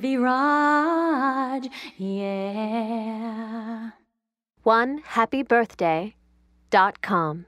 Viraj, yeah. One happy birthday dot com.